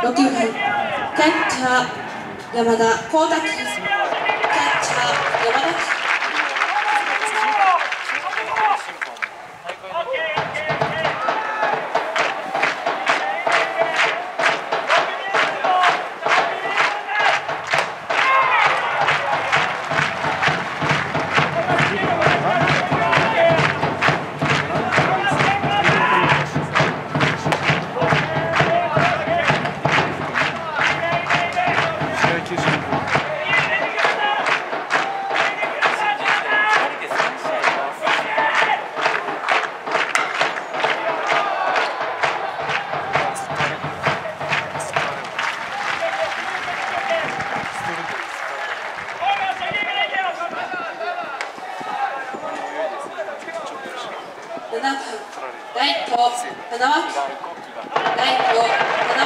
6分キャッチャー山田光太キャッチャー山田7分ライト花輪ライト